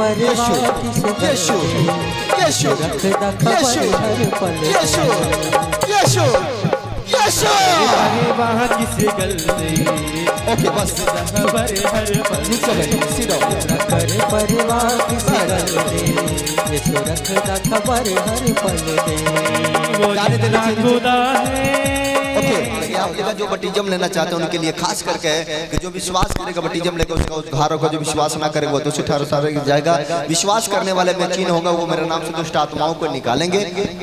परिवार किसे यीशु यीशु यीशु यीशु यीशु वहाँ किसी गल ओके बस। खबर हर पल सीधा कर परिवार किसे गल दे यीशु रखदा खबर हर पल दे वो जाने देना खुदा है। जो बटीजम लेना चाहते हैं उनके लिए, खास करके कि जो विश्वास करेगा उसका जो विश्वास ना करेगा सारे जाएगा। विश्वास करने वाले में चीन होगा, वो मेरे नाम से दुष्ट आत्माओं को निकालेंगे,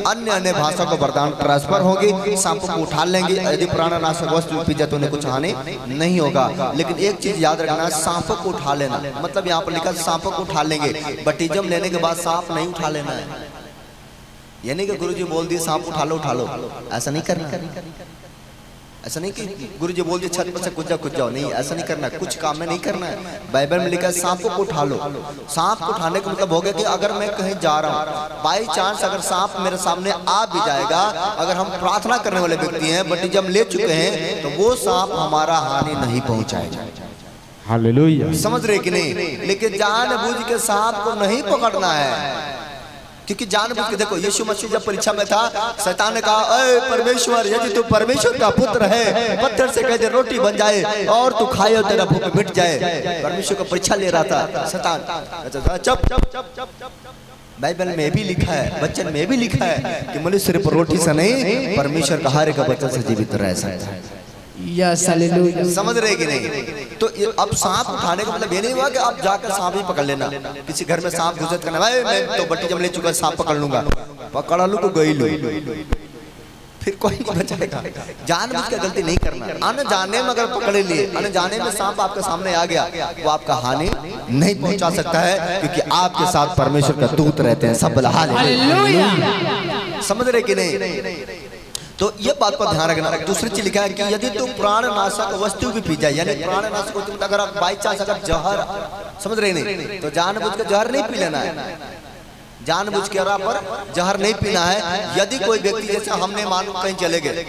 अन्य अन्य भाषा को वरदान ट्रांसफ़र होगी, सांपों को उठा लेंगे, यदि पुराना नाशक वस्तु पी जाए तो उन्हें कुछ हानि नहीं होगा। लेकिन एक चीज़ याद रखना, सांपों को उठा लेना मतलब यहाँ पर लिखा सांपों को उठा लेंगे। बटीजम लेने के बाद सांप नहीं उठा लेना है। यानी कि गुरुजी बोल दिए, सांप उठा लो उठा लो। ऐसा नहीं करना। ऐसा नहीं कि गुरु जी बोल दिए छत पर से कुछ जाओ कुछ जाओ। नहीं ऐसा नहीं करना कुछ काम में नहीं करना है। बाइबल में लिखा है सांपों को उठा लो। सांप को उठाने का मतलब हो गया कि अगर मैं कहीं जा रहा हूँ बाई चांस अगर सांप मेरे सामने आ भी जाएगा अगर हम प्रार्थना करने वाले व्यक्ति हैं बट जब ले चुके हैं तो वो सांप हमारा हानि नहीं पहुंचाएगा। समझ रहे कि नहीं? लेकिन जान बूझ के सांप को नहीं पकड़ना है। क्योंकि जान बुझ के देखो यीशु मसीह जब परीक्षा में था शैतान ने कहा अरे परमेश्वर यदि तू परमेश्वर का पुत्र है पत्थर से कह दे रोटी बन जाए और तू खाए और तेरा भूख मिट जाए। परमेश्वर का परीक्षा ले रहा था शैतान। अच्छा, चुप। बाइबल में भी लिखा है वचन में भी लिखा है कि मनुष्य सिर्फ़ रोटी से नहीं परमेश्वर का हर एक वचन से जीवित रह सकता है। यस समझ रहे कि नहीं? तो अब सांप उठाने का मतलब ये नहीं हुआ कि आप जाकर सांप ही पकड़ लेना। किसी घर में सांप घुसत करना भाई मैं तो बट्टी जब ले चुका सांप पकड़ लूँगा। पकड़ लू को गई लू। फिर कोई नहीं बचाएगा। जान बुझ के गलती नहीं करना। अन जाने में अगर पकड़े लिए अन जाने में सांप आपके सामने आ गया वो आपका हानि नहीं पहुँचा सकता है क्योंकि आपके साथ परमेश्वर का दूत रहते हैं। सब हाल समझ रहे कि नहीं? तो ये बात पर ध्यान रखना। दूसरी चीज़ लिखा है कि यदि तुम प्राण नाशक वस्तु भी पी जाए यानी प्राण नाशक वस्तु अगर आप बाई चांस अगर जहर समझ रहे नहीं? तो जान बुझ के जहर नहीं पी लेना है। जान बुझ के पर जहर नहीं पीना है। यदि कोई व्यक्ति जैसे हमने मानो कहीं चले गए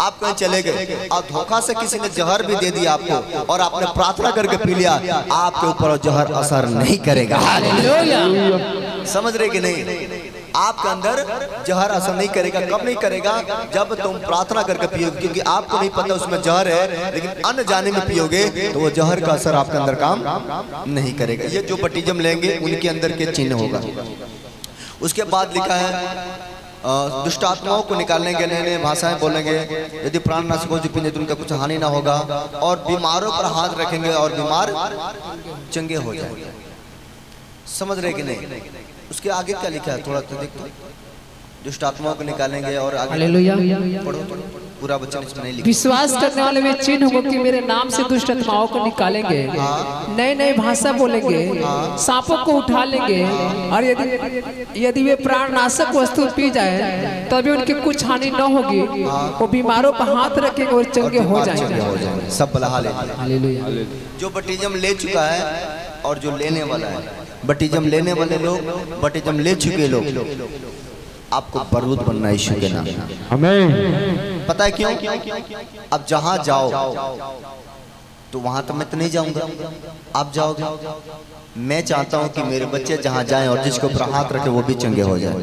आप कहीं चले गए और धोखा से किसी ने जहर भी दे दिया आपको और आपने प्रार्थना करके पी लिया आपके ऊपर जहर असर नहीं करेगा। समझ रहे कि नहीं? आपके अंदर जहर असर नहीं करेगा कब नहीं करेगा जब तुम प्रार्थना करके पियोगे, क्योंकि आपको नहीं पता उसमें जहर है, लेकिन अन्न जाने में पियोगे तो वो जहर का असर आपके अंदर काम नहीं करेगा। ये जो बटीजम लेंगे, उनके अंदर के चिन्ह होगा। उसके बाद लिखा है दुष्ट आत्माओं को निकालने के नए नए भाषाएँ बोलेंगे। यदि प्राण नाशक हो पिंजे तो उनका कुछ हानि ना होगा, और बीमारों पर हाथ रखेंगे, और बीमार चंगे हो जाएँगे। समझ रहे कि नहीं? उसके आगे क्या लिखा है? थोड़ा तो देख तो। दुष्ट आत्माओं को निकालेंगे और आगे पढ़ो पूरा इसमें नहीं लिखा। विश्वास करने वाले में चिन्ह होगा कि मेरे नाम से दुष्ट आत्माओं को निकालेंगे। नए नए भाषा बोलेंगे। सांपों को उठा लेंगे। और यदि यदि वे प्राणनाशक वस्तु पी जाए तभी उनकी कुछ हानि न होगी। वो बीमारों पर हाथ रखेंगे और चंगे हो जाएँगे। सब बलहा ले हालेलुया। जो बटीजम ले चुका है और जो लेने वाला है बटीजम लेने वाले लोग बटिजम ले चुके लोग। आपको बरूद बनना यीशु के नाम हमें पता है क्यों? अब जहाँ जाओ तो वहाँ तो मैं तो नहीं जाऊँगा। आप जाओगे? मैं चाहता हूँ कि मेरे बच्चे जहाँ जाएँ और जिसको ऊपर हाथ रखे वो भी चंगे हो जाए।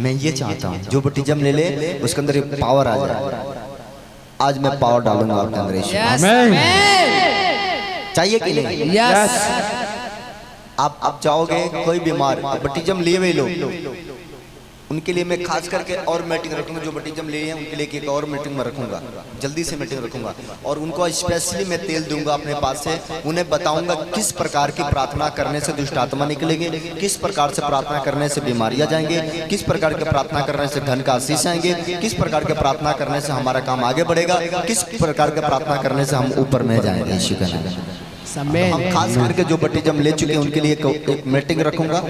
मैं ये चाहता हूँ जो बटीजम ले ले उसके अंदर एक पावर आ जाए। आज मैं पावर डालूँगा आपके अंदर चाहिए कि नहीं? यस आप आप जाओगे कोई बीमार, बटीजम लिए हुए लोग। उनके लिए मैं खास करके और मीटिंग रखूँगा, जो बटीजम लिए हैं, उनके लिए एक और मीटिंग में रखूँगा। जल्दी से मीटिंग रखूँगा। और उनको स्पेशली मैं तेल दूँगा अपने पास से, उन्हें बताऊँगा किस प्रकार की प्रार्थना करने से दुष्ट आत्मा निकलेंगे, किस प्रकार से प्रार्थना करने से बीमारियाँ जाएँगे, किस प्रकार के प्रार्थना करने से धन का आशीष आएँगे, किस प्रकार के प्रार्थना करने से हमारा काम आगे बढ़ेगा, किस प्रकार के प्रार्थना करने से हम ऊपर में जाएँगे में। समय हम खास करके जो बटीजम ले चुके हैं उनके लिए एक, एक मीटिंग रखूँगा।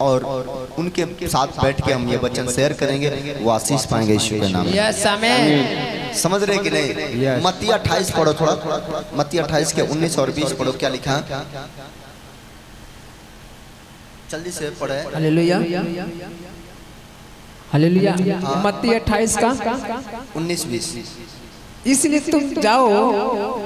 और उनके साथ बैठ के हम ये वचन शेयर करेंगे। वो आशीष पाएँगे यीशु के नाम समय समझ रहे कि नहीं? मत्ती अट्ठाईस पढ़ो थोड़ा। मत्ती अट्ठाईस के उन्नीस और बीस पढ़ो। क्या लिखा है? जल्दी से पढ़े। हालेलुया हालेलुया मत्ती 28 का? उन्नीस बीस। इसलिए तुम जाओ।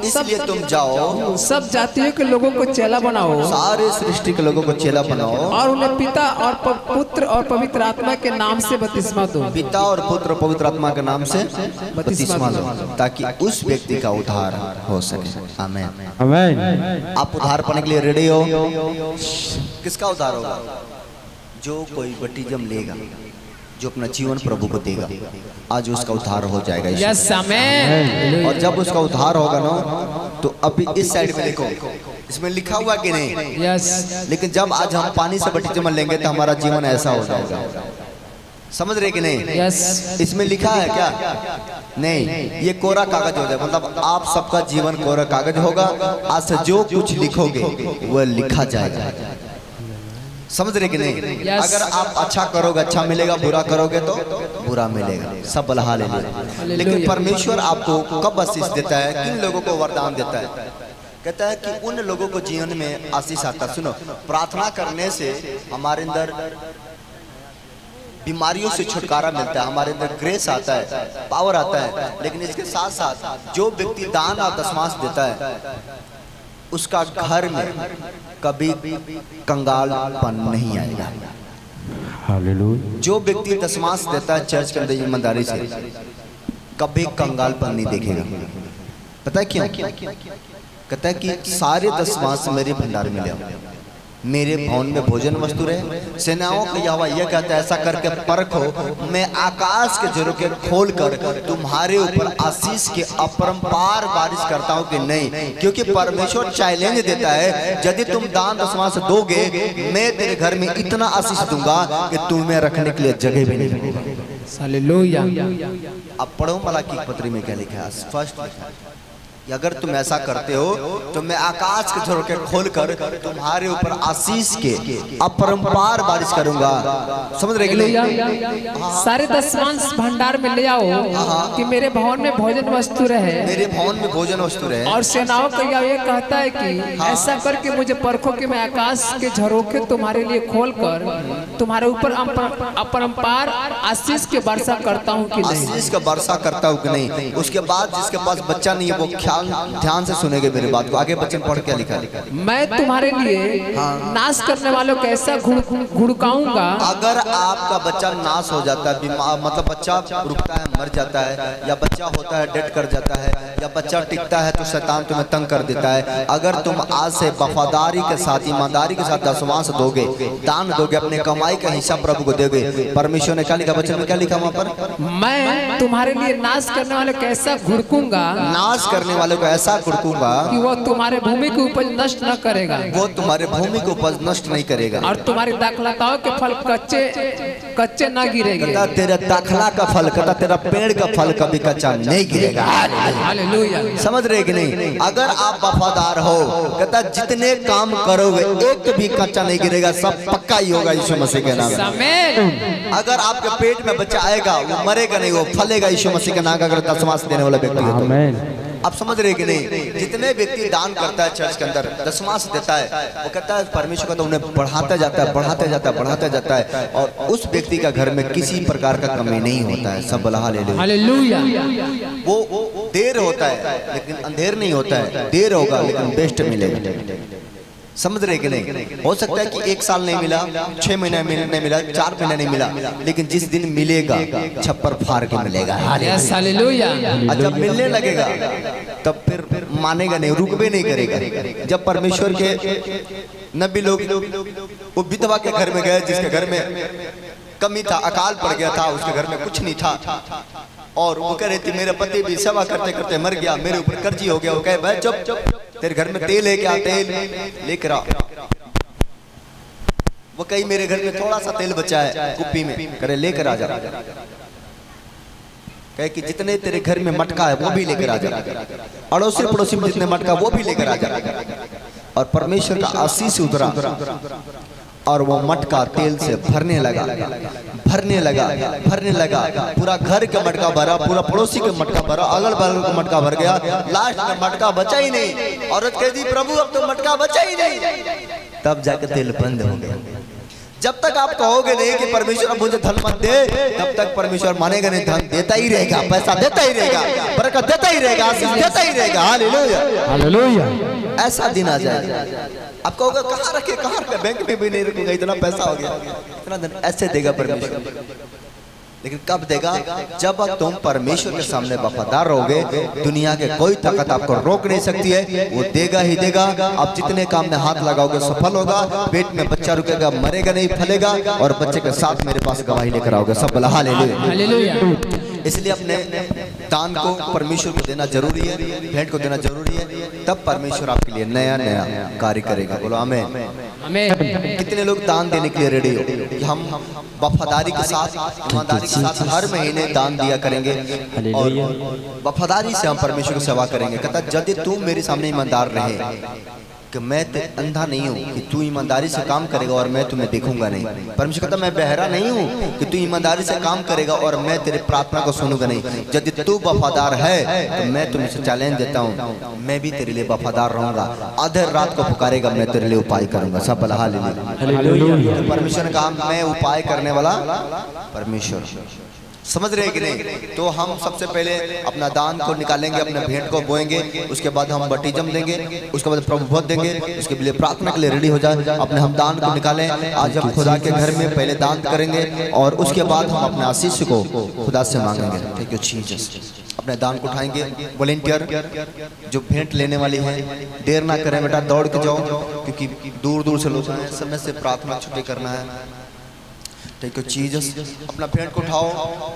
इसलिए तुम जाओ। सब जातियों के लोगों को चेला बनाओ। सारे सृष्टि के लोगों को चेला बनाओ। और उन्हें पिता और पुत्र और पवित्र आत्मा के नाम से बपतिस्मा दो। पिता और पुत्र पवित्र आत्मा के नाम से बपतिस्मा लो ताकि उस व्यक्ति का उद्धार हो सके। आमेन। आमेन। आप उद्धार पाने के लिए रेडी हो? किसका उद्धार होगा? जो कोई बटीजम लेगा। जो अपना जीवन प्रभु को देगा। आज उसका उद्धार हो जाएगा यस आमेन और जब उसका उद्धार होगा ना तो अभी इस साइड में देखो इसमें लिखा हुआ कि नहीं? यस लेकिन जब आज हम पानी से बपतिस्मा लेंगे तो हमारा जीवन ऐसा हो जाएगा। समझ रहे कि नहीं? यस इसमें लिखा है क्या? नहीं। ये कोरा कागज़ हो जाए मतलब आप सबका जीवन कोरा कागज़ होगा। आज से जो कुछ लिखोगे वह लिखा जाएगा। समझ रहे कि नहीं? अगर आप अच्छा करोगे अच्छा मिलेगा बुरा करोगे तो बुरा मिलेगा। सब बलहा ले लेकिन परमेश्वर आपको कब आशीष देता है? किन लोगों को वरदान देता है? कहता है कि उन लोगों को जीवन में आशीष आता है। सुनो प्रार्थना करने से हमारे अंदर बीमारियों से छुटकारा मिलता है। हमारे अंदर ग्रेस आता है पावर आता है। लेकिन इसके साथ साथ जो व्यक्ति दान और दशमांश देता है उसका घर में कभी कंगालपन नहीं आएगा। जो व्यक्ति दशमांश देता है चर्च के अंदर ईमानदारी से कभी कंगालपन नहीं देखेगा। पता है क्यों? कहता है कि सारे दसमास मेरे भंडार में ले आओ। मेरे भवन में भोजन वस्तु रहे। सेनाओं का यहोवा यह कहता है ऐसा करके परखो मैं आकाश के झरोके खोल कर तुम्हारे ऊपर आशीष के अपरंपार बारिश करता हूँ कि नहीं। क्योंकि परमेश्वर चैलेंज देता है यदि तुम दान दशमांश दोगे मैं तेरे घर में इतना आशीष दूँगा कि तुम्हें रखने के लिए जगह भी नहीं मिलेगी अब पढ़ो मलाकी की पत्री में क्या लिखा है? फ़र्स्ट अगर तुम ऐसा करते हो तो मैं आकाश के झरोके खोल कर तुम्हारे ऊपर आशीष के अपरंपार बारिश करूँगा। समझ रहे सारे दशमांश भंडार में ले आओ कि मेरे भवन में भोजन वस्तु रहे। मेरे भवन में भोजन वस्तु रहे। और सेनाओं का यह ये कहता है कि ऐसा करके मुझे परखो कि मैं आकाश के झरोखे तुम्हारे लिए खोल कर तुम्हारे ऊपर अप- अपरंपार आशीष के वर्षा करता हूँ कि नहीं? आशीष का वर्षा करता हूँ कि नहीं? उसके बाद जिसके पास बच्चा नहीं है वो ख्याल ध्यान से सुनेंगे मेरी बात को। आगे बच्चन पढ़ क्या लिखा। मैं तुम्हारे लिए नाश करने वालों को ऐसा घुड़काऊँगा। अगर आपका बच्चा नाश हो जाता है मतलब बच्चा रुकता है मर जाता है या बच्चा होता है डेड कर जाता है या बच्चा टिकता है तो शैतान तुम्हें तंग कर देता है। अगर तुम आज से वफादारी के साथ ईमानदारी के साथ दशमांश दोगे दान दोगे अपने कमाई का हिस्सा प्रभु को दोगे परमेश्वर ने क्या लिखा? बच्चन में क्या लिखा वहाँ पर? मैं तुम्हारे लिए नाश करने वाले को ऐसा घुड़कूँगा नाश करने वाले को ऐसा कुड़कूँगा कि वो तुम्हारे भूमि की उपज नष्ट न करेगा। वो तुम्हारे भूमि को उपज नष्ट नहीं करेगा। और तुम्हारी दाखलताओं के फल कच्चे कच्चे न गिरेंगे। तेरा दाखला का फल कहता तेरा पेड़ का फल कभी कच्चा नहीं गिरेगा। समझ रहे कि नहीं? अगर आप वफादार हो कहता जितने काम करोगे एक भी कच्चा नहीं गिरेगा सब पक्का ही होगा यीशु मसीह। के नाम। अगर आपके पेट में बच्चा आएगा वो मरेगा नहीं वो फलेगा यीशु मसीह के नाम का अगर दशमांश देने वाला व्यक्ति है तो। आप समझ रहे कि नहीं? जितने व्यक्ति दान करता है चर्च के अंदर दशमांश देता है वो कहता है परमेश्वर का तो उन्हें बढ़ाता जाता है बढ़ाता जाता है बढ़ाता जाता है। और उस व्यक्ति का घर में किसी प्रकार का कमी नहीं होता है। सब बलहा ले लो वो देर होता है लेकिन अंधेर नहीं होता है। देर होगा लेकिन बेस्ट मिलेगा। समझ रहे कि नहीं? हो सकता है कि एक साल नहीं मिला छह महीने नहीं मिला चार महीने नहीं मिला लेकिन जिस दिन मिलेगा छप्पर फाड़ के मिलेगा। जब मिलने लगेगा तब फिर मानेगा नहीं रुकबे नहीं करेगा। जब परमेश्वर के नबी लोग वो विधवा के घर में गए जिसके घर में कमी था अकाल पड़ गया था उसके घर में कुछ नहीं था और वो कह रहे थे मेरे पति भी सेवा करते करते मर गया मेरे ऊपर कर्जी हो गया। वो कहे भाई चुप तेरे घर में तेल है क्या? तेल लेकर आ। वो कही मेरे घर में थोड़ा सा तेल बचा है कुप्पी में। करे लेकर आ जा। कहे कि जितने तेरे घर में मटका है वो भी लेकर आ जा। अड़ोसी पड़ोसी में जितने मटका वो भी लेकर आ जा। और परमेश्वर का आशीष उतरा और वो मटका तेल से भरने लगा। भरने लगा भरने लगा। पूरा घर का मटका भरा पूरा पड़ोसी का मटका भरा अगल बगल का मटका भर गया। लास्ट में मटका बचा ही नहीं। औरत कह दी प्रभु अब तो मटका बचा ही नहीं। तब जाके तेल बंद हो गया। जब तक आप कहोगे नहीं कि परमेश्वर अब मुझे धन मत दे तब तक परमेश्वर मानेगा नहीं धन देता ही रहेगा पैसा देता ही रहेगा बरकत देता ही रहेगा आशीष देता ही रहेगा। हालेलुया। हालेलुया। ऐसा दिन आ जाए। आप कहोगे कहाँ रखे कहाँ रखे? बैंक में भी नहीं रखूँगा इतना पैसा हो गया। इतना धन ऐसे देगा परमेश्वर। लेकिन कब देगा? जब तुम परमेश्वर के सामने वफादार रहोगे दुनिया के कोई ताकत आपको रोक नहीं सकती है वो देगा ही देगा आप जितने काम में हाथ लगाओगे सफल होगा पेट में बच्चा रुकेगा मरेगा नहीं फलेगा और बच्चे के साथ मेरे पास गवाही लेकर आओगे सब हालेलुया। इसलिए अपने दान को परमेश्वर को देना ज़रूरी है भेंट को देना ज़रूरी है तब परमेश्वर आपके लिए नया नया कार्य करेगा। बोलो हमें कितने लोग दान देने के लिए रेडी हो? हम वफादारी के साथ ईमानदारी के साथ हर महीने दान दिया करेंगे और वफादारी से हम परमेश्वर की सेवा करेंगे। कहता यदि तू मेरे सामने ईमानदार रहे कि मैं ते अंधा नहीं हूँ कि तू ईमानदारी से काम करेगा और मैं तुम्हें देखूँगा नहीं। परमेश्वर कहता मैं बहरा नहीं हूँ कि तू ईमानदारी से काम करेगा और मैं तेरे प्रार्थना को सुनूँगा नहीं। यदि तू वफादार है तो मैं तुमसे चैलेंज देता हूँ। मैं भी तेरे लिए वफादार रहूँगा। आधे रात को पुकारेगा मैं तेरे लिए उपाय करूँगा। सब बलहा परमेश्वर ने कहा मैं उपाय करने वाला परमेश्वर समझ रहे कि नहीं? तो हम सबसे पहले अपना दान को निकालेंगे अपने भेंट को बोएँगे उसके बाद हम बटीजम देंगे उसके बाद प्रभु भोज देंगे उसके लिए प्रार्थना के लिए रेडी हो जाए अपने हम दान को निकालें आज हम खुदा के घर में पहले दान करेंगे और उसके बाद हम अपने आशीष को खुदा से मांगेंगे। थैंक यू जीसस अपने दान को उठाएँगे। वॉलेंटियर जो भेंट लेने वाली है देर ना करें बेटा दौड़ के जाओ क्योंकि दूर दूर से लोग समय से प्रार्थना छुट्टी करना है। थैंक यू जीसस अपना फ्रेंड को उठाओ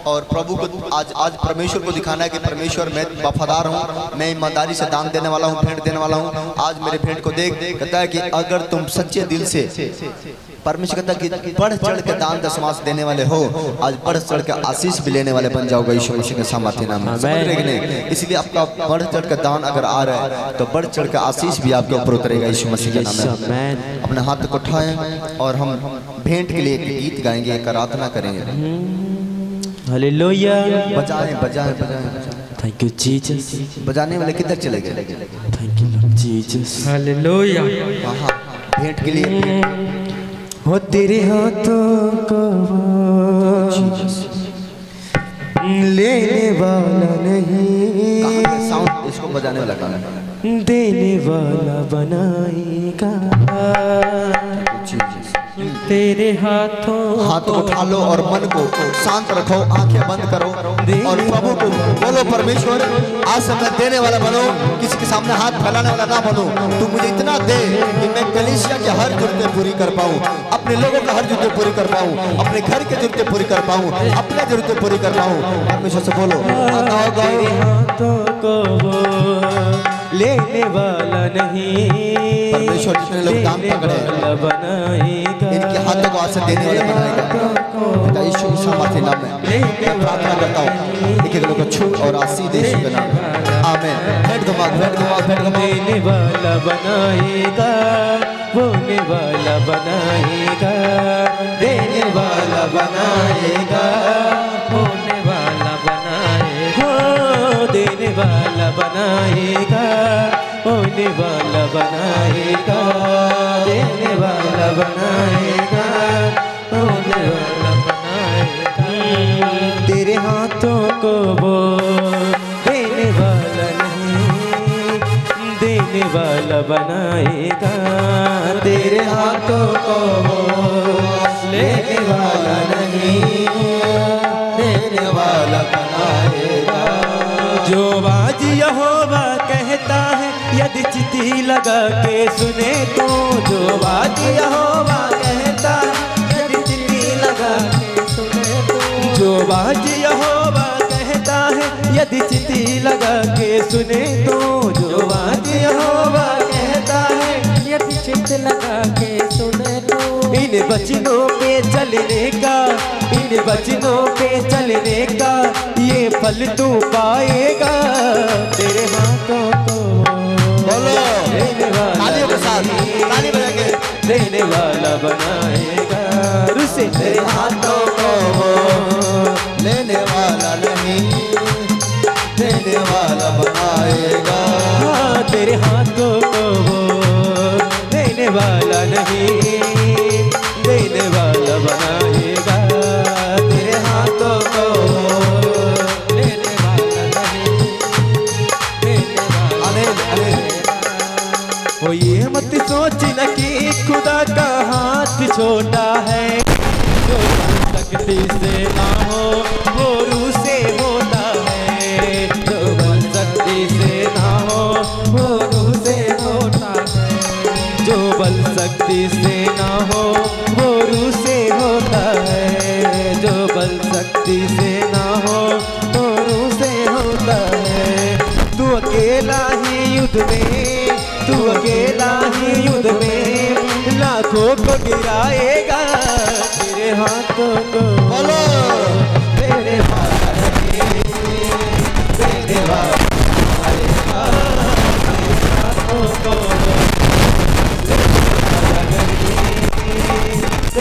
और प्रभु को आज आज परमेश्वर को दिखाना है कि परमेश्वर, मैं वफादार हूँ, मैं ईमानदारी से दान देने वाला हूँ फ्रेंड देने वाला हूँ। आज मेरे फ्रेंड को देख, कहता है कि अगर तुम सच्चे दिल से परमेश्वर कहता कि बढ़ चढ़ के दान दशमास देने वाले हो आज बढ़ चढ़ के आशीष भी लेने वाले बन जाओगे यीशु मसीह के सामर्थ्य नाम में। इसलिए आपका बढ़ चढ़ के दान अगर आ रहा है तो बढ़ चढ़ के आशीष भी आपके ऊपर उतरेगा यीशु मसीह के नाम में। अपने हाथ को उठाएँ और हम भेंट के लिए गीत गाएँगे एक आराधना करेंगे। हालेलुया बजाएँ बजाएँ बजाएँ बजाएँ। थैंक यू जीसस बजाने वाले किधर चले गए? Thank you Lord Jesus hallelujah वहाँ भेंट के लिए हो तेरे हाथों को लेने वाला नहीं। साउंड इसको बजाने वाला गाना देने वाला बनाएगा। तेरे हाथों हाथ उठा लो और मन को शांत रखो आँखें बंद करो और प्रभु को बोलो परमेश्वर आज से मैं देने वाला बनो किसी के सामने हाथ फैलाने वाला ना बनो। तू मुझे इतना दे कि मैं कलिसिया की हर जरूरतें पूरी कर पाऊँ अपने लोगों की हर जरूरतें पूरी कर पाऊँ अपने घर की जरूरतें पूरी कर पाऊँ अपने जरूरतें पूरी कर पाऊँ। परमेश्वर से बोलो हाथों को लेने वाला नहीं। परमेश्वर जितने लोग देने पकड़े हैं, बनाएगा। इनके हाथों को आज देने वाले बनाएगा। पिता यीशु के सामर्थ्य नाम में मैं प्रार्थना करता हूँ एक एक लोग को छू और आशीष दे यीशु के नाम आमीन। भेंट घुमाओ भेंट घुमाओ भेंट घुमाओ देने वाला बनाएगा बोने वाला बनाएगा। देने वाला बनाएगा बोने वाला बनाएगा। वाला बनाएगा, होने वाला बनाएगा, देने वाला बनाएगा, होने वाला बनाएगा। तेरे हाथों को वो देने वाला नहीं, देने वाला बनाएगा। तेरे हाथों को वो लेने वाला नहीं, देने वाला बनाएगा। जो आज यहोवा कहता है, यदि चिति लगा के सुने तो। जो आज यहोवा कहता है, यदि चिति लगा के सुने तो। जो बाज यहोवा कहता है, यदि चिति लगा के सुने तो। जो बाज यहोवा चित लगा के सुने तो इन बचनों पे चलने का इन बचनों पे चलने का ये फल तू पाएगा। तेरे हाथों को बोलो। देने वाला तालियों के साथ ताली बजा के देने वाला बनाएगा। रुसे। तेरे हाथों को लेने वाला नहीं। देने वाला बनाएगा। हाँ, तेरे हाथों को वाला नहीं देने वाला बनाएगा। तेरे हाथों को लेने वाला नहीं देने वाला अरे। अरे वो मत सोच न कि खुदा का हाथ छोटा है जो सकती से ना हो। शक्ति से ना हो वो रूह से होता है। जो बल शक्ति से ना हो रूह से होता है। तू अकेला ही युद्ध में तू अकेला ही युद्ध में लाखों को गिराएगा तेरे हाथों को। बोलो तेरे देने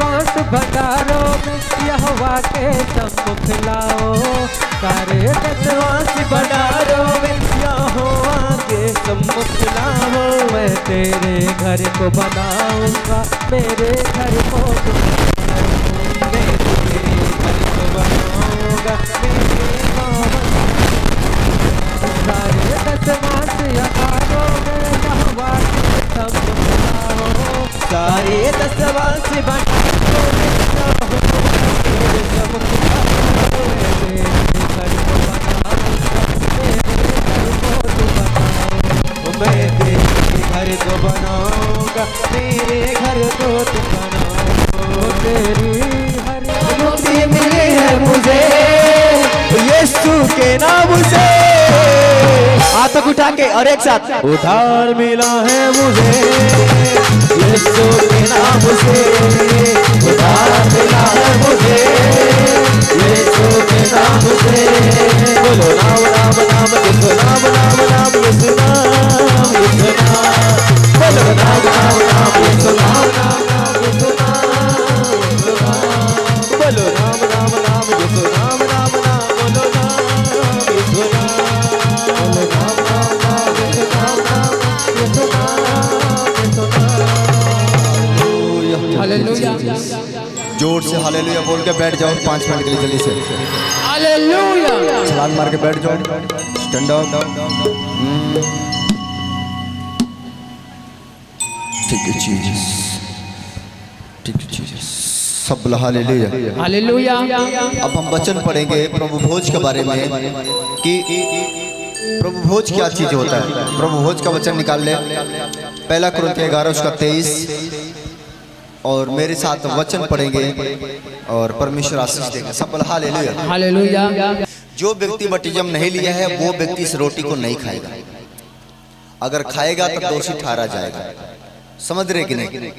बाँस भंडारों में यहोवा के सम्मुख लाओ सारे दस बाँस भंडारों में यहोवा के सम्मुख लाओ मैं तेरे घर को बनाऊँगा, मेरे घर को घर को सारे दस बाँस में सारे दसवां से में घर को तुम बनाओ तेरे मुक्ति है मुझे, यीशु के नाम से। हाथ उठा के और एक साथ। उधार मिला है मुझे। यीशु नाम से उधार मिला है मुझे यीशु नाम से बोलो नाम नाम नाम यीशु नाम नाम नाम यीशु नाम यीशु नाम बोलो नाम नाम नाम यीशु नाम नाम हालेलुया बोल के बैठ जाओ पाँच मिनट के लिए जल्दी से। हालेलुया। छलांग मार के बैठ जाओ। स्टैंड अप ठीक है जीसस ठीक है जीसस सब हालेलुया। हालेलुया। अब हम वचन पढ़ेंगे प्रभु भोज के बारे में कि प्रभु भोज क्या चीज़ होता है? प्रभु भोज का वचन निकाल ले। पहला कुरंती ग्यारह उसका तेईस। और मेरे साथ वचन पढ़ेंगे और परमेश्वर आशीष देंगे। सब बोला हालेलुया। हालेलुया। जो व्यक्ति बटिजम नहीं लिया है वो व्यक्ति इस रोटी को नहीं खाएगा। अगर खाएगा तो दोषी ठहरा जाएगा। समझ रहे कि नहीं?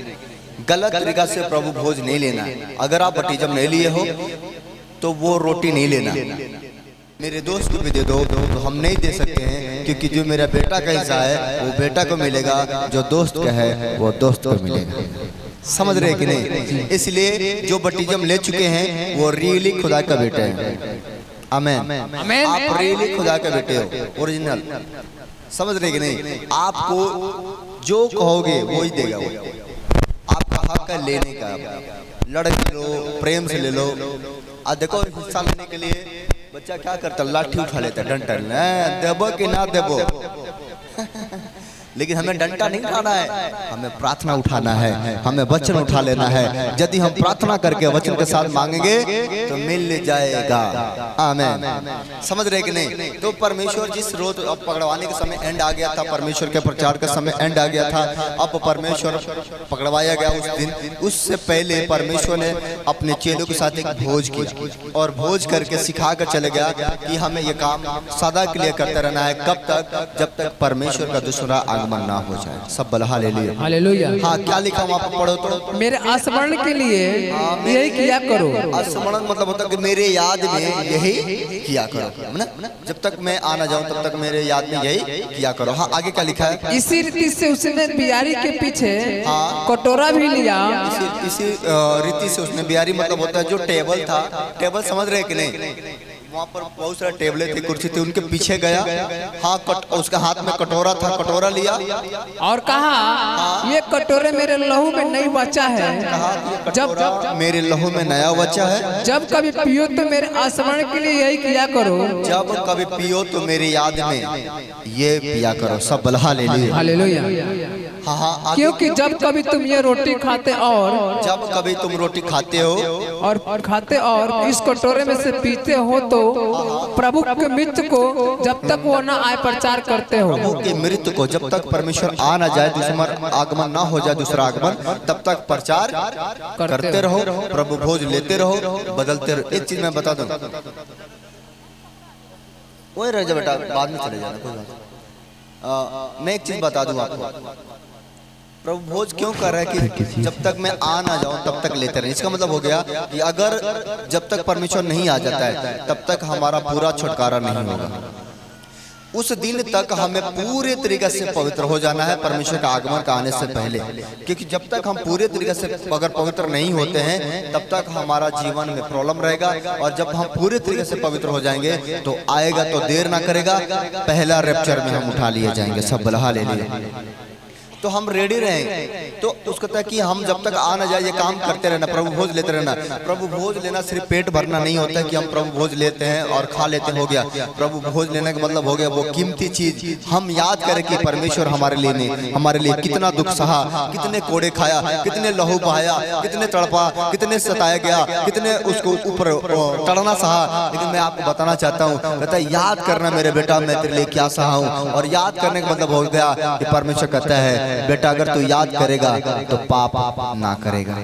गलत तरीका से प्रभु भोज नहीं लेना। अगर आप बटिजम नहीं लिए हो तो वो रोटी नहीं लेना। मेरे दोस्त को भी दे दो तो हम नहीं दे सकते हैं क्योंकि जो मेरा बेटा का हिस्सा है वो बेटा को मिलेगा। जो दोस्त का है वो दोस्त को मिलेगा। समझ रहे कि नहीं? इसलिए जो बटिजम ले चुके हैं वो रियली खुदा का बेटा है। आमेन। आप रियली खुदा के बेटे हो। ओरिजिनल समझ रहे कि नहीं? आपको जो कहोगे वो ही देगा वो। आपका हक है लेने का। लड़ के लो प्रेम से ले लो। आ देखो हिस्सा लेने के लिए बच्चा क्या करता लाठी उठा लेता डंटल देबो कि ना देबो? लेकिन हमें डंडा नहीं उठाना है। हमें प्रार्थना उठाना है। हमें वचन उठा लेना है। यदि हम प्रार्थना करके वचन के साथ मांगेंगे तो मिल जाएगा। आमेन। समझ रहे कि नहीं? तो परमेश्वर जिस रोज अब पकड़वाने के समय एंड आ गया था परमेश्वर के प्रचार का समय एंड आ गया था अब परमेश्वर पकड़वाया गया उस दिन। उससे पहले परमेश्वर ने अपने चेलों के साथ एक भोज किया और भोज करके सिखा कर चले गया कि हमें ये काम सदा के लिए करते रहना है। कब तक? जब तक परमेश्वर का दुश्मन आगमन आगमन ना हो जाए। सब बल हालेलुया। हाँ क्या लिखा वहाँ पर पढ़ो तो? मेरे स्मरण के लिए यही किया करो। स्मरण मतलब होता है कि मेरे याद में यही किया करो। ना? जब तक मैं आना जाऊँ तब तक मेरे याद में यही किया करो। हाँ आगे क्या लिखा है? इसी रीति से उसने बिहारी के पीछे कटोरा भी लिया। इसी रीति से उसने बिहारी मतलब होता है जो टेबल था। टेबल समझ रहे हैं कि नहीं? वहाँ पर बहुत सारे टेबलें थी कुर्सी थी उनके पीछे गया। हाँ कट, उसका हाथ में कटोरा था कटोरा लिया। और कहा ये कटोरे मेरे लहू में नहीं बचा है। जब मेरे लहू में नया बच्चा है। जब कभी पियो तो मेरे स्मरण के लिए यही किया करो। जब कभी पियो तो मेरी याद में। ये पिया करो सब बलहा ले हालेलुया। हाँ हाँ क्योंकि जब कभी तुम ये रोटी खाते और जब कभी तुम रोटी खाते हो और खाते और इस कटोरे में से पीते हो तो प्रभु के मित्र को जब तक वो न आए प्रचार करते हो। प्रभु के मृत्यु को जब तक परमेश्वर आ ना जाए दूसरा आगमन ना हो जाए दूसरा आगमन तब तक प्रचार करते रहो प्रभु भोज लेते रहो बदलते रहो। एक चीज़ मैं बता दूँ। वही रह जाए बेटा बाद में चले जाना कोई बात। मैं एक चीज़ बता दूँ आपको। प्रभु, भोज क्यों कर रहा है कि जब तक मैं आ ना जाऊँ, तब तक लेते रहे। इसका मतलब हो गया कि अगर जब तक परमेश्वर नहीं आ जाता है, तब तक हमारा पूरा छुटकारा नहीं होगा। उस दिन तक हमें पूरे तरीके से पवित्र हो जाना है परमेश्वर का आगमन का आने से पहले। क्योंकि जब तक हम पूरे तरीके से अगर पवित्र नहीं होते हैं, तब तक हमारा जीवन में प्रॉब्लम रहेगा और जब हम पूरे तरीके से पवित्र हो जाएँगे तो आएगा तो देर ना करेगा, पहला रेप्चर में हम उठा लिए जाएँगे। सब बलहा ले लिए तो हम रेडी रहें। तो उसको तक कि हम जब तक आ ना जाए, ये काम करते रहना, प्रभु भोज लेते रहना। प्रभु भोज लेना सिर्फ़ पेट भरना नहीं होता कि हम प्रभु भोज लेते हैं और खा लेते, हो गया। प्रभु भोज लेने का मतलब हो गया वो कीमती चीज़। हम याद करें कि परमेश्वर हमारे लिए ने हमारे लिए कितना दुख सहा, कितने कोड़े खाया, कितने लहू बहाया, कितने तड़पा, कितने सताया गया, कितने उसको ऊपर तड़ना सहा। लेकिन मैं आपको बताना चाहता हूँ, कहता याद करना मेरे बेटा, मैं तेरे लिए क्या सहा हूँ? और याद करने का मतलब हो गया कि परमेश्वर कहता है। बेटा अगर तू याद करेगा तो पाप ना करेगा।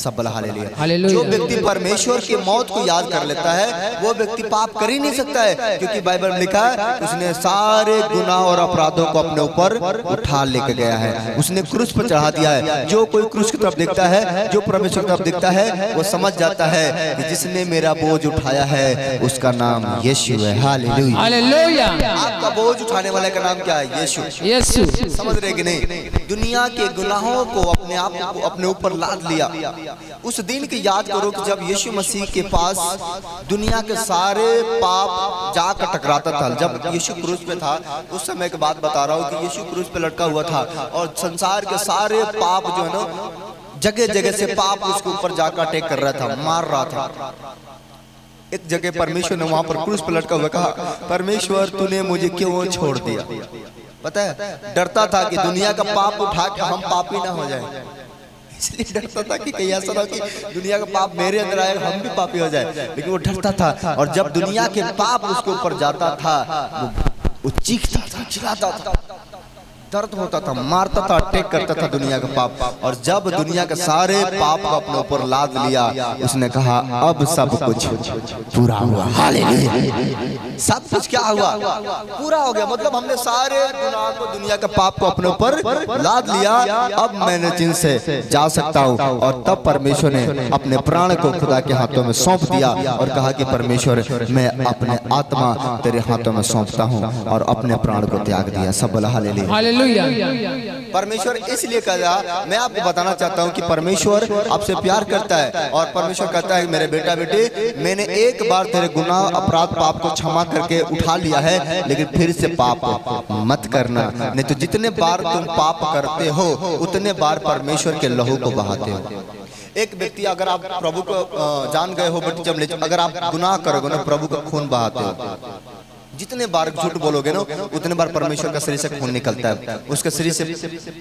सब हालेलुया। जो व्यक्ति परमेश्वर की मौत को याद कर लेता है वो व्यक्ति पाप कर ही नहीं सकता है क्योंकि बाइबल में लिखा है उसने सारे गुनाह और अपराधों को अपने ऊपर उठा लेके गया है। उसने क्रूस पर चढ़ा दिया है। जो कोई क्रूस की तरफ़ देखता है जो परमेश्वर की तरफ़ देखता है वो समझ जाता है कि जिसने मेरा बोझ उठाया है उसका नाम यीशु है। हालेलुया। हालेलुया। आपका बोझ उठाने वाले का नाम क्या है? यीशु। यीशु। समझ रहे कि नहीं? दुनिया के गुनाहों को अपने आप को अपने ऊपर लाद लिया। उस दिन की याद करो कि जब यीशु मसीह के पास दुनिया के सारे पाप जाकर टकराता था, जब यीशु क्रूस पे था, उस समय की बात बता रहा हूँ कि यीशु क्रूस पे लटका हुआ था और संसार के सारे पाप जो है ना जगह जगह से पाप उसके ऊपर जाकर अटैक कर रहा था, मार रहा था। एक जगह परमेश्वर ने वहाँ पर क्रूस पर लटका हुआ कहा, परमेश्वर, तूने मुझे क्यों छोड़ दिया? पता है, डरता था कि दुनिया का पाप उठा के हम पापी ना हो जाए। इसलिए डरता था कि कहीं ऐसा ना कि दुनिया का पाप मेरे अंदर आए, हम भी पापी हो जाए। लेकिन वो डरता था और जब दुनिया के पाप उसके ऊपर जाता था वो चीखता था, चिल्लाता था। दर्द होता था, मारता था, अटैक करता था दुनिया का पाप। और जब दुनिया के सारे पाप को अपने ऊपर लाद लिया, उसने कहा, अब सब कुछ पूरा हुआ। सब कुछ क्या हुआ? पूरा हो गया। मतलब हमने सारे को दुनिया के पाप को अपने ऊपर लाद लिया। अब मैंने जिनसे जा सकता हूँ। और तब परमेश्वर ने अपने प्राण को खुदा के हाथों में सौंप दिया और कहा कि, परमेश्वर, मैं अपने आत्मा तेरे हाथों में सौंपता हूँ और अपने प्राण को त्याग दिया। सब बोला हालेलुया। परमेश्वर इसलिए कह रहा मैं आपको बताना चाहता हूँ कि परमेश्वर आपसे प्यार करता है और परमेश्वर कहता है, मेरे बेटा बेटे मैंने एक बार तेरे गुनाह अपराध पाप को क्षमा करके उठा लिया है, लेकिन फिर से पाप मत करना। नहीं तो जितने बार तुम पाप करते हो, उतने बार परमेश्वर के लहू को बहाते हो। एक व्यक्ति अगर आप प्रभु को जान गए हो, बट जब अगर आप गुनाह करोगे ना, प्रभु का खून बहाते हो। जितने बार झूठ बोलोगे ना, उतने बार परमेश्वर का शरीर से खून निकलता है। उसके शरीर से,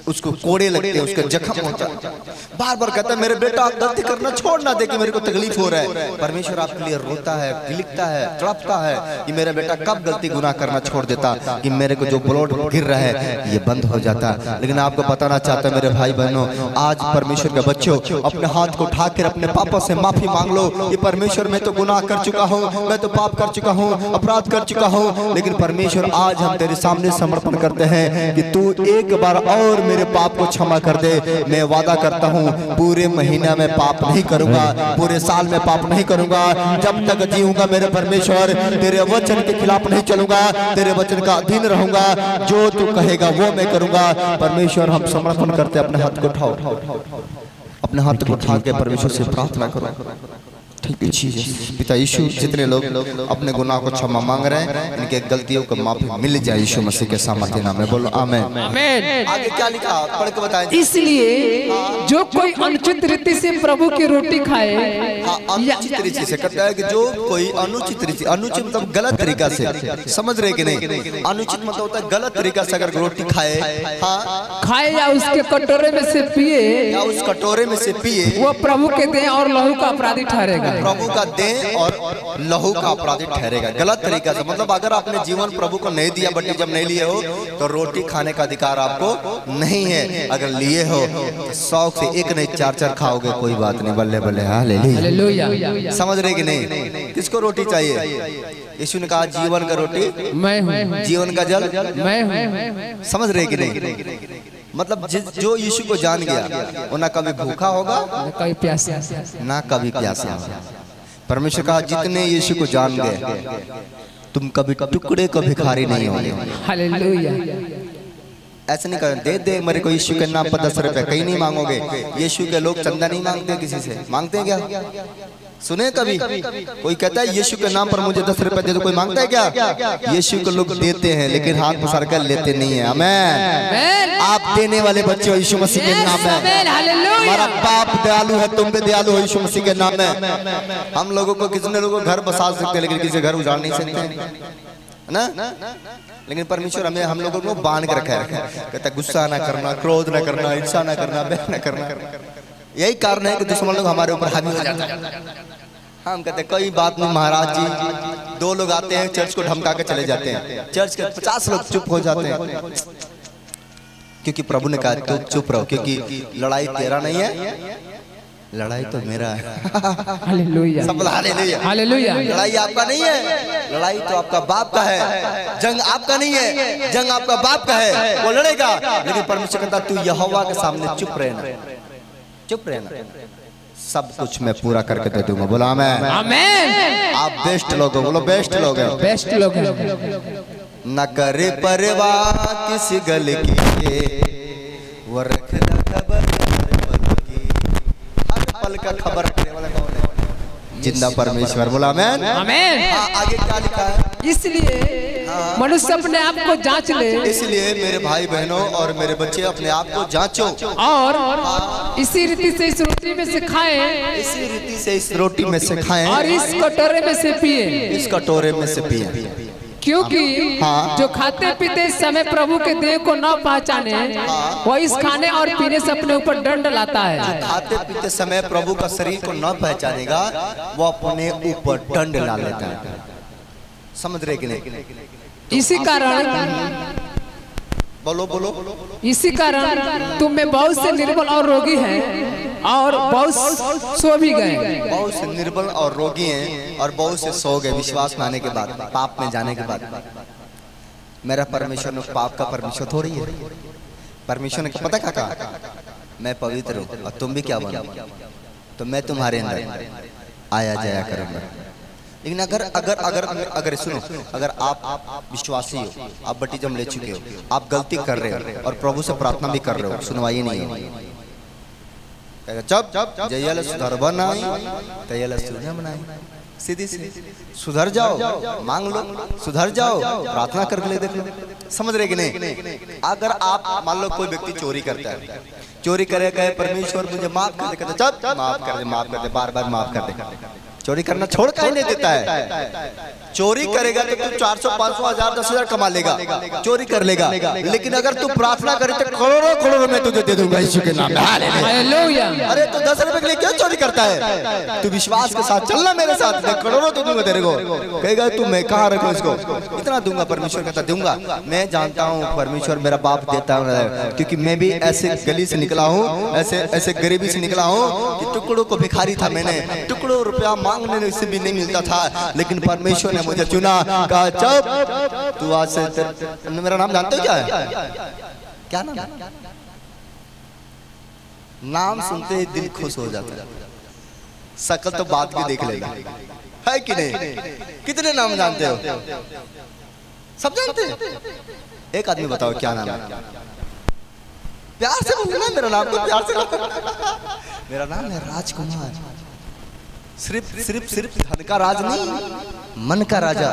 उसको कोड़े लगते हैं, उसका जख्म होता है। बार बार कहता है, मेरे बेटा आप गलती करना छोड़ ना दे मेरे को तकलीफ़ हो रहा है। परमेश्वर आपके लिए रोता है लिखता है, तड़पता है कि मेरा बेटा कब गलती गुनाह करना छोड़ देता, कि मेरे को जो ब्लड गिर रहा है, ये बंद हो जाता। लेकिन आपको बताना चाहता मेरे भाई बहनों आज परमेश्वर के बच्चों, अपने हाथ को उठाकर अपने पापा से माफ़ी मांग लो ये परमेश्वर, मैं तो गुनाह कर चुका हूँ, मैं तो पाप कर चुका हूँ, अपराध कर चुका हूँ लेकिन परमेश्वर, आज हम तेरे सामने समर्पण करते हैं कि तू एक बार और मेरे पाप को क्षमा कर दे। मैं वादा करता हूँ, पूरे महीना में पाप नहीं करूँगा, पूरे साल में पाप नहीं करूँगा। जब तक जीऊँगा मेरे परमेश्वर, तेरे वचन के खिलाफ नहीं चलूँगा, तेरे वचन का अधीन रहूँगा, जो तू कहेगा वो मैं करूँगा। परमेश्वर, हम समर्पण करते अपने हाथ को उठाओ। अपने हाथ को उठा के परमेश्वर से प्रार्थना करो। ठीक है पिता यीशु जितने लोग अपने गुनाह को क्षमा मांग रहे हैं इनके गलतियों को माफ़ी मिल जाए यीशु मसीह के सामर्थ्य नाम में। बोलो आमेन। आमेन। आगे क्या लिखा? पढ़ के बताएँ। इसलिए जो कोई अनुचित रीति से प्रभु की रोटी खाए हाँ, अनुचित रीति से कहता है कि जो कोई अनुचित रीति अनुचित मतलब गलत तरीका से। समझ रहे कि नहीं? अनुचित मतलब होता है गलत तरीका से अगर रोटी खाए हाँ। खाए या उसके कटोरे में से पिए या उस कटोरे में से पिए। वो प्रभु के देह और लहू का अपराधी ठहरेगा। प्रभु का देह और लहू का अपराधी ठहरेगा। गलत तरीका से मतलब अगर आपने जीवन प्रभु को नहीं दिया बट्टी जब नहीं लिए हो तो रोटी खाने का अधिकार आपको नहीं है। अगर लिए हो तो शौक से एक नहीं चार चार खाओगे कोई बात नहीं। बल्ले बल्ले हालेलुया। हालेलुया। समझ रहे कि नहीं? किसको रोटी चाहिए? यीशु ने कहा जीवन का रोटी मैं हूँ। जीवन का जल। मैं हूँ। समझ रहे कि नहीं? मतलब जिस जो यीशु को जान गया वो ना कभी भूखा होगा कहीं प्यासा ना कभी प्यासा होगा परमेश्वर कहा जितने यीशु को जान गए तुम कभी टुकड़े को भिखारी नहीं होंगे। हालेलुया। ऐसे नहीं कर दे दे मेरे को यीशु के नाम पर दस रुपए कहीं नहीं मांगोगे। यीशु के लोग चंदा नहीं मांगते किसी से। मांगते हैं क्या? सुने कभी? कोई कहता है यीशु के नाम पर मुझे दस रुपए दे दो कोई माँगता है क्या? यीशु को लोग देते हैं लेकिन हाथ पसार कर लेते नहीं है। हमें आप देने वाले बच्चे हो यीशु मसीह के नाम में। हमारा बाप दयालु है तुम भी दयालु हो यीशु मसीह के नाम में। हम लोगों को कितने लोगों को घर बसा सकते हैं लेकिन किसी घर उजाड़ नहीं सकते। है ना? लेकिन परमेश्वर हमें हम लोगों को बाँध के रखा है। कहता गुस्सा ना करना क्रोध ना करना ईर्षा ना करना बैर ना करना। यही कारण है कि दुश्मन लोग हमारे ऊपर हावी हो जाता है। हम कहते हैं कोई बात नहीं महाराज जी दो लोग आते हैं चर्च को धमका के चले जाते हैं। चर्च के पचास लोग चुप हो जाते हैं। क्योंकि प्रभु ने कहा तो चुप रहो क्योंकि लड़ाई तेरा नहीं है लड़ाई तो मेरा है। लड़ाई आपका नहीं है लड़ाई तो आपका बाप का है। जंग आपका नहीं है जंग आपका बाप का है वो लड़ेगा। लेकिन परमेश्वर कहता तू यहोवा के सामने चुप रहना। चुप रहना। सब कुछ मैं पूरा करके दे दूँगा। बोला मैं आप बेस्ट लोग हो। बोलो बेस्ट लोग हो। बेस्ट लोग हैं। न करे परवाह किसी गल की। वो रखना खबर हर पल की हर पल का खबर रखने वाला कौन है? ज़िंदा परमेश्वर। बोला मैं आगे क्या लिखा है? इसलिए मनुष्य अपने आप को जाँच ले। इसलिए मेरे भाई बहनों और मेरे बच्चे अपने आप को जांचो। और इसी रीति से इस रोटी में से खाएँ। इसी रीति से इस रोटी में से खाएँ। और इस कटोरे में से पिए। इस कटोरे में से पिए। क्योंकि हाँ। जो खाते पीते समय प्रभु के देह को न पहचाने वह इस खाने और पीने से अपने ऊपर दंड लाता है। जो खाते पीते समय प्रभु का शरीर को न पहचानेगा वो अपने ऊपर दंड ला लेता है। समझ रहे कि नहीं? इसी कारण बोलो बोलो। इसी कारण तुम में बहुत से निर्बल और रोगी हैं और बहुत सो भी गए। बहुत से निर्बल और रोगी हैं और बहुत से सो गए विश्वास में आने के बाद पाप में जाने के बाद। मेरा परमेश्वर ने पाप का परमेश्वर थोड़ी है। परमेश्वर ने पता क्या कहा मैं पवित्र हूँ और तुम भी क्या बनो? तो मैं तुम्हारे अंदर आया जाया करूँगा। लेकिन अगर अगर अगर अगर सुनो अगर आप विश्वासी हो आप बटीजम ले चुके हो आप गलती कर रहे हो और प्रभु से प्रार्थना भी कर रहे हो सुनवाई नहीं हो जब जब जयल सुधर बनाई तयल सुधर बनाई सीधी सीधी सुधर जाओ मांग लो सुधर जाओ प्रार्थना कर ले देखो समझ रहे कि नहीं अगर आप मान लो कोई व्यक्ति चोरी करता है चोरी करे कहे परमेश्वर मुझे माफ़ कर दे कहते माफ़ कर दे माफ़ कर दे बार बार माफ़ कर दे चोरी करना छोड़ का ही नहीं देता है? चोरी करेगा तो तू चार सौ पाँच सौ हज़ार दस हज़ार कमा लेगा। चोरी कर लेगा। लेकिन अगर तू प्रार्थना करे तो करोड़ों करोड़ों में तुझे दे दूँगा यीशु के नाम। अरे तो दस रुपए के लिए क्यों चोरी करता है? तू विश्वास के साथ चलना मेरे साथ। मैं करोड़ों तो दूँगा तेरे को। कहेगा तू मैं कहाँ रखूँ इसको? इतना दूँगा परमेश्वर कहता दूँगा। मैं जानता हूँ परमेश्वर मेरा बाप देता है क्योंकि मैं भी ऐसे गली से निकला हूँ ऐसे ऐसे गरीबी से निकला हूँ कि टुकड़ों को भिखारी था मैंने। टुकड़ों रुपया मांगने से भी नहीं मिलता था, लेकिन परमेश्वर ने मुझे चुना। कहा, चुप, तू आज से मेरा नाम जानते हो क्या है? क्या नाम नाम सुनते ही दिल खुश हो जाता है। शकल तो बात भी देख लेगा। है कि नहीं? कितने नाम जानते हो? सब जानते हैं। एक आदमी बताओ, क्या नाम है? प्यार से बोलना मेरा नाम तो प्यार से मेरा नाम है राजकुमार। सिर्फ़ सिर्फ़ सिर्फ़ धन का राज नहीं मन का राजा।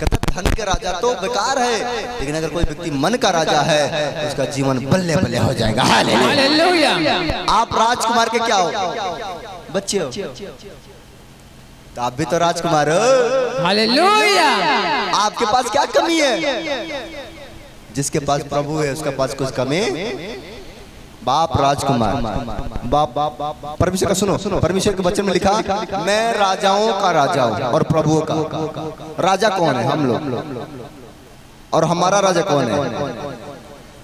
कहता धन के राजा तो बेकार है लेकिन अगर कोई व्यक्ति मन का राजा है तो उसका जीवन बल्ले बल्ले हो जाएगा। आप राजकुमार के क्या हो? बच्चे हो। तो आप भी तो राजकुमार हो। आपके पास क्या कमी है? जिसके पास प्रभु है उसके पास कुछ कमी बाप राजकुमार। बाप परमेश्वर का सुनो परमेश्वर के वचन में लिखा मैं राजाओं का राजा हूँ और प्रभुओं का। राजा कौन है? हम लोग। और हमारा राजा कौन है?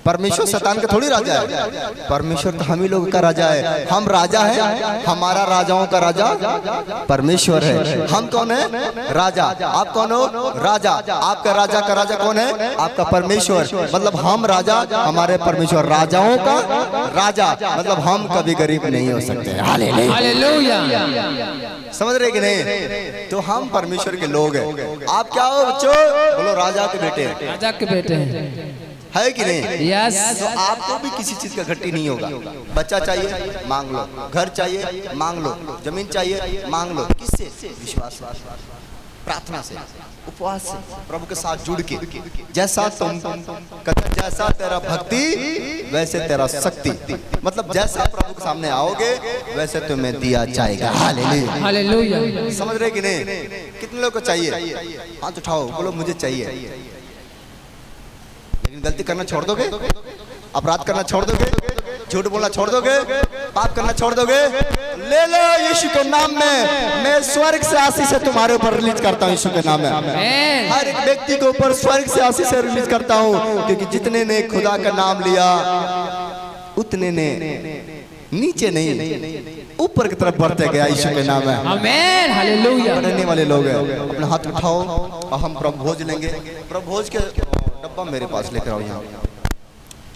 परमेश्वर शैतान का थोड़ी राजा है। परमेश्वर तो हम ही लोग का राजा है। हम राजा है हमारा राजाओं का राजा परमेश्वर है। हम कौन है? राजा। आप कौन हो? राजा। आपका राजा का राजा कौन है? आपका परमेश्वर। मतलब हम राजा हमारे परमेश्वर राजाओं का राजा। मतलब हम कभी गरीब नहीं हो सकते। हालेलुया। हालेलुया। समझ रहे कि नहीं? तो हम परमेश्वर के लोग हैं। आप क्या हो बच्चों? बोलो राजा के बेटे। राजा के बेटे हैं। है कि नहीं? यस तो आपको भी किसी चीज़ का घट्टी नहीं होगा। बच्चा चाहिए मांग लो। घर चाहिए मांग लो। ज़मीन चाहिए मांग लो। किससे? विश्वास प्रार्थना से। उपवास से। प्रभु के साथ जुड़ के। जैसा तुम कहते जैसा तेरा भक्ति वैसे तेरा शक्ति। मतलब जैसा प्रभु के सामने आओगे वैसे तुम्हें दिया जाएगा। हालेलुया। हालेलुया। समझ रहे कि नहीं? कितने लोग को चाहिए? हाथ उठाओ बोलो मुझे चाहिए। गलती करना छोड़ दोगे? अपराध करना छोड़ दोगे? झूठ बोलना छोड़ दोगे? पाप करना छोड़ दोगे? ले लो यीशु के नाम में। मैं स्वर्ग से आशीष से तुम्हारे ऊपर रिलीज़ करता हूँ यीशु के नाम में। हर एक व्यक्ति के ऊपर स्वर्ग से आशीष से रिलीज़ करता हूँ क्योंकि जितने ने खुदा का नाम लिया उतने ने नीचे नहीं। ऊपर की तरफ़ बढ़ते गया यीशु के नाम में आमेन हालेलुया बनने वाले लोग हैं। अपना हाथ उठाओ और हम प्रभोज लेंगे। प्रभोज के डब्बा मेरे पास लेकर आओ यहाँ।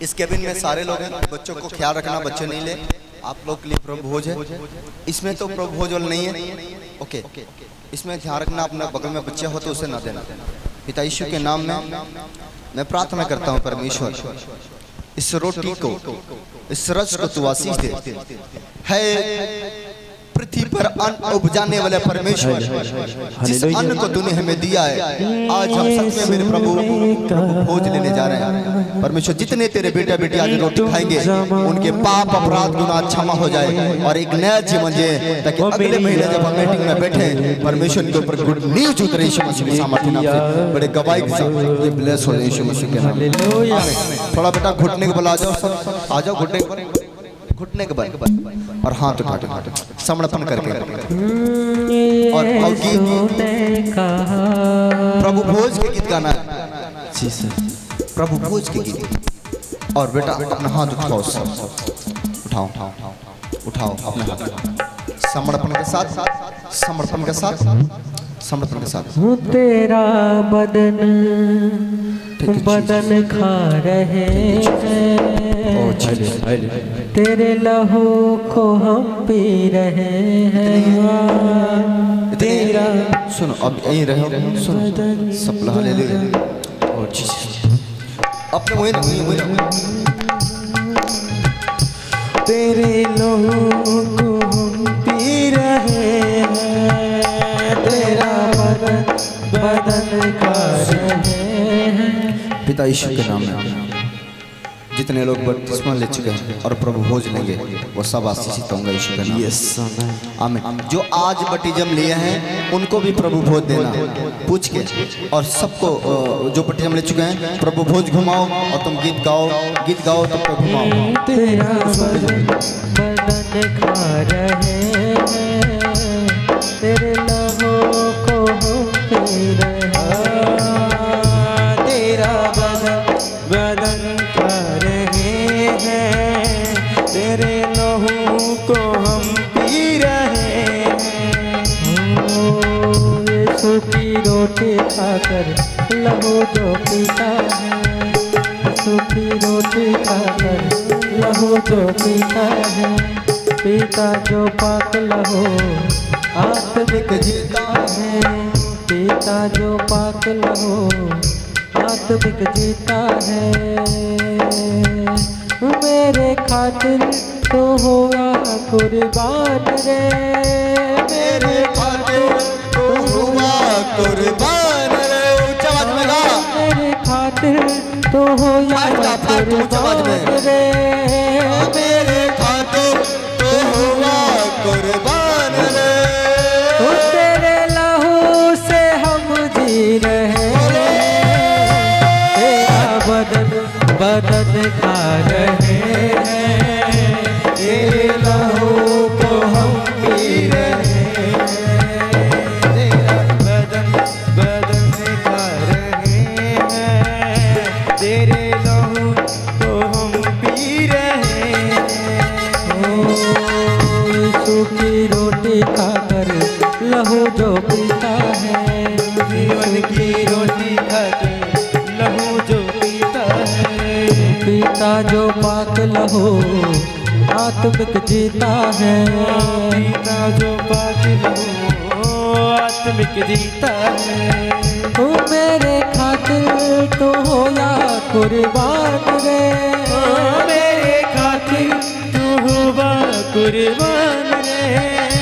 इस केबिन में सारे लोग हैं। बच्चों को ख्याल रखना बच्चे नहीं ले। आप लोग के लिए प्रभोज है। इसमें तो प्रभोज वाला नहीं है। ओके। इसमें ध्यान रखना अपना बगल में बच्चे हो तो उसे ना देना। पिता यीशु के नाम में मैं प्रार्थना करता हूँ परमेश्वर। इस रोटी को इस रस को तू आशीष दे। है पृथ्वी पर अन्न उपजाने वाले परमेश्वर जिस अन्न को तूने हमें दिया है आज हम सच में मेरे प्रभु भोज लेने जा रहे हैं। परमेश्वर जितने तेरे बेटा बेटी आज रोटी खाएँगे उनके पाप अपराध गुनाह क्षमा हो जाए और एक नया जीवन जिए ताकि अगले महीने जब हम मीटिंग में बैठे परमेश्वर के ऊपर गुड न्यूज़ उतरे यीशु मसीह के सामर्थ्य नाम से। बड़े गवाही के साथ ये ब्लेस हो जाए यीशु मसीह के नाम थोड़ा बेटा घुटने के बल आ जाओ आ जाओ घुटने घुटने के बल और हाथ उठा के समर्पण करके और और प्रभु भोज के गीत गाना। जी सर। प्रभु भोज के गीत। और बेटा अपना हाथ उठाओ सब। उठाओ। उठाओ। अपना हाथ समर्पण के साथ। समर्पण के साथ। समर्पण के साथ। हूँ तेरा बदन बदन खा रहे हैं। तेरे लहू को हम पी रहे हैं। तेरा सुनो अब यहीं रहो। सुनो सब हालेलुया ओ जीसस अपने वहीं वहीं वहीं तेरे लहू को बदन बदन रहे हैं। पिता यीशु के नाम में। जितने लोग बपतिस्मा ले चुके हैं और प्रभु भोज लेंगे वो सब आशीषित होंगे यीशु के नाम। में आमीन। जो आज बपतिस्म लिए हैं उनको भी प्रभु भोज देना। पूछ के। और सबको जो बपतिस्म ले चुके हैं प्रभु भोज घुमाओ और तुम गीत गाओ। गीत गाओ तब तक घुमाओ। तेरा रोटी खाकर लहू जो पीता है। सूखी रोटी खाकर लहू जो पीता है। पीता जो पाक लहू आत्मिक जीता है। पीता जो पाक लहू आत्मिक जीता है। मेरे खातिर तो हुआ कुर्बान रे। मेरे खातिर तो हुआ कुर्बान रे। ऊँचा आवाज़ में गा। मेरे खातिर तो हो आवाज़ में। कुर्बान रे। मेरे खातिर तो हुआ कुर्बान लहू आत्मिक जीता है। पीता जो पाक लहू आत्मिक जीता है। तू मेरे खातिर तो हो या कुर्बान रे। मेरे खातिर तू हुआ कुर्बान रे।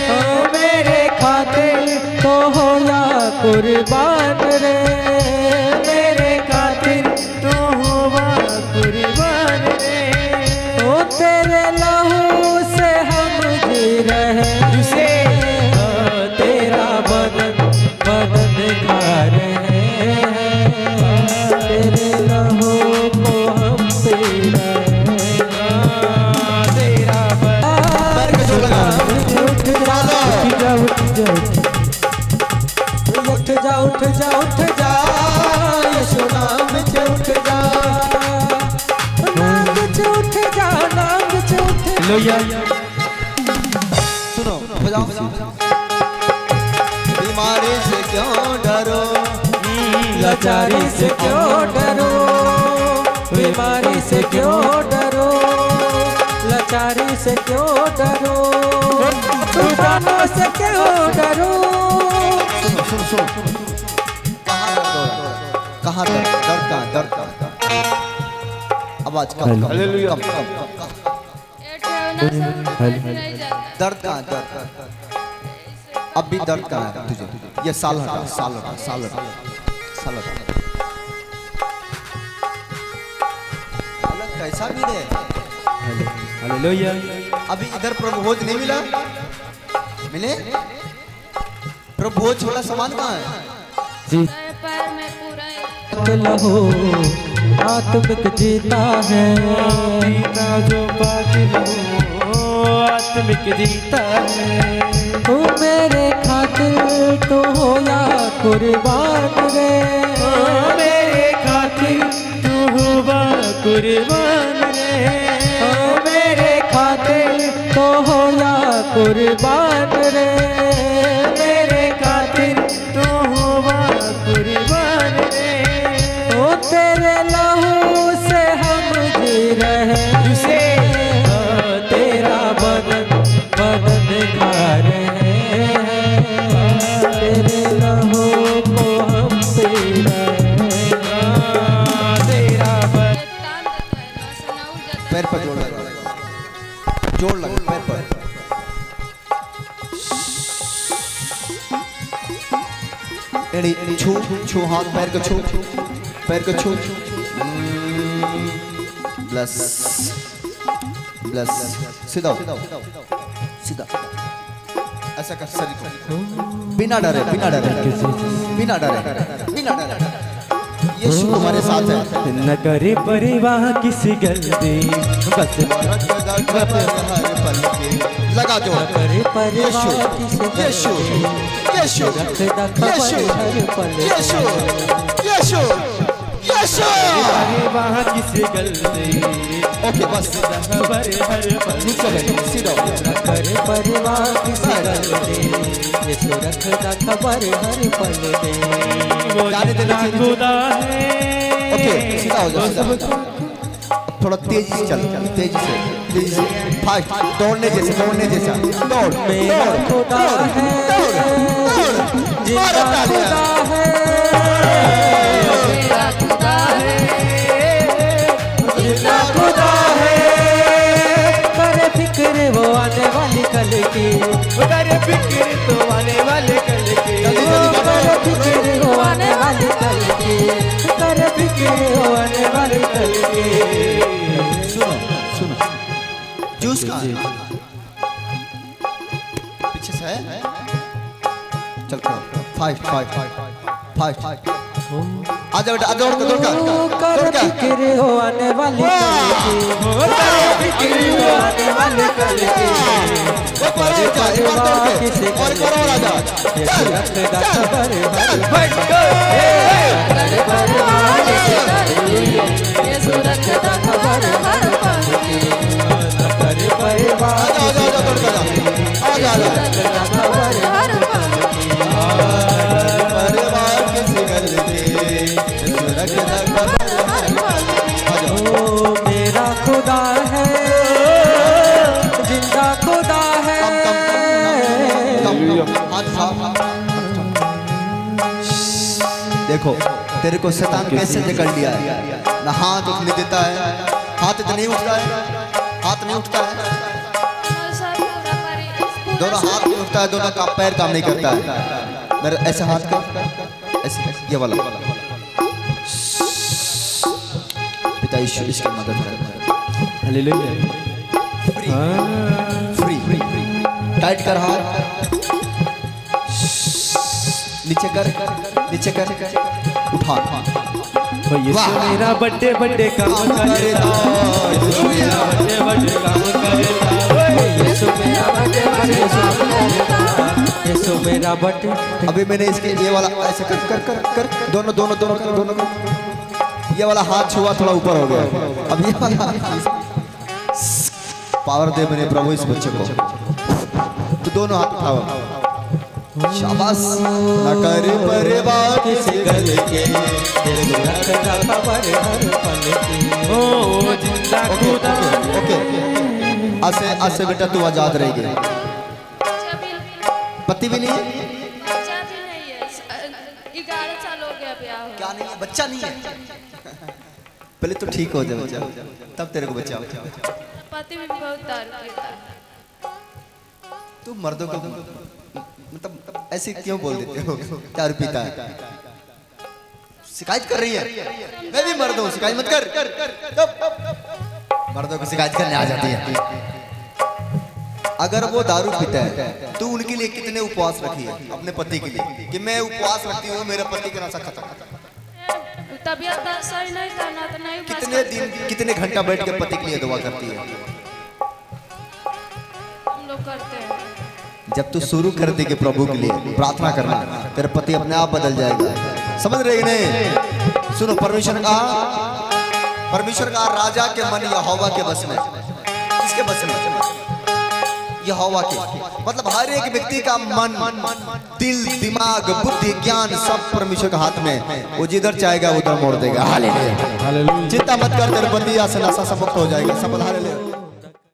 ओ मेरे खातिर तो हो या कुर्बान रे। लोया सुनो बजाओ बीमारी से क्यों डरो लाचारी से क्यों डरो बीमारी से क्यों डरो लाचारी से क्यों डरो तूफानों से क्यों डरो सुनो सुनो सुनो कहाँ हो है? दर्द दर्द कहाँ दर्द कहाँ आवाज़ कम कम कम कम दर्द कहाँ दर्द अब भी दर्द कहाँ है तुझे? ये साल हटा साल हटा साल हटा साल हटा अलग कैसा भी है। हालेलुया। अभी इधर प्रभुभोज नहीं मिला? मिले? प्रभुभोज वाला सामान कहाँ है? जी। पैर लहो आत्मिक जीता है। जीता जो बाकी हो। आत्मिक जीता तू मेरे खातिर तो हो या कुर्बान रे। मेरे खातिर तू हुआ कुर्बान रे। मेरे खातिर तो हो या कुर्बान रे। छू छू हाथ पैर को छू पैर को छू ब्लस ब्लस सीधा सीधा ऐसा कर शरीर को बिना डरे बिना डरे बिना डरे बिना डरे यीशु तुम्हारे साथ है न करे परिवाह किसी गलती बस लगा दो करे परिवार किसे यीशु यीशु यीशु यीशु यीशु किसी गलती ओके बस खबर हर पल सीधा कर परवाह किसे गल यीशु रखदा खबर हर पल दे वो जाने देना खुदा है ओके सीधा हो जाओ सीधा थोड़ा तेज़ी से चल तेज़ी से तेज़ी से। फास्ट दौड़ने जैसे दौड़ने जैसा। दौड़ मेरा दौड़ खुदा है। ज़िंदा खुदा है मेरा खुदा है। ज़िंदा खुदा है। करे फ़िक्र वो आने वाली कल की। फ़िक्र करो फास्ट फास्ट फास्ट आ जा बेटा दौड़ के दौड़ के दौड़ के फ़िक्र हो आने वाली कल की। फ़िक्र हो आने वाली कल की। एक बार और जा एक बार दौड़ के। और एक बार और आ जा यीशु रखदा खबर हर यीशु रखदा खबर हर पल कर। परवाह आ जा आ दौड़ के आ जा देखो तेरे को शैतान कैसे निकल लिया है? ना हाथ उठने देता है हाथ तो नहीं उठता है हाथ नहीं उठता है। दोनों हाथ नहीं उठता है दोनों का पैर काम नहीं करता है। मेरे ऐसे हाथ कर ऐसे ये वाला। पिता ईश्वर इसकी मदद कर। हालेलुया। फ्री टाइट कर हाथ। नीचे कर। नीचे कर। उठा। ओ यीशु। मेरा बड़े बड़े काम करेगा। यीशु मेरा बड़े बड़े काम करेगा। यीशु मेरा बटे बटे काम करेगा। यीशु मेरा बटे अभी मैंने इसके ये वाला ऐसे कर कर कर कर। दोनों दोनों दोनों कर दोनों। ये वाला हाथ छुआ थोड़ा ऊपर हो गया। अब ये वाला पावर दे मेरे प्रभु इस बच्चे को। तो दोनों हाथ उठाओ। शाबाश। न करे परिवार किसी गल के ओ ओ ज़िंदा खुदा। ओके आज से बेटा तू आज़ाद रहेगी। पति भी नहीं है? बच्चा भी नहीं है ग्यारह साल हो गया ब्याह क्या नहीं है? बच्चा नहीं है? पहले तो ठीक हो जाए बच्चा। तब तेरे को बच्चा पति भी बहुत दारू पीता है। तू मर्दों को मतलब ऐसे क्यों बोल देते हो? दारू पीता है। शिकायत कर रही है। मैं भी मर्द हूँ शिकायत मत कर। मर्दों को शिकायत करने आ जाती है। अगर वो दारू पीता है तो उनके लिए कितने उपवास रखी है अपने पति के लिए। कि मैं उपवास रखती हूँ मेरे पति का नशा खत्म। तबीयत तो सही नहीं था ना तो नहीं कितने दिन कितने घंटा बैठ के पति के लिए दुआ करती है? हम लोग करते हैं। जब तू शुरू कर देगी प्रभु के लिए प्रार्थना करना, तेरा पति अपने आप बदल जाएगा। समझ रहे नहीं? सुनो, परमेश्वर का परमेश्वर का राजा के मन यहोवा के बस में। किसके बस में? यहोवा के। मतलब हर एक व्यक्ति का मन, दिल, दिमाग, बुद्धि, ज्ञान सब परमेश्वर के हाथ में वो जिधर चाहेगा उधर मोड़ देगा। चिंता मत कर, तेरे पति यहाँ से नशा से हो जाएगा। सब हालेलुया।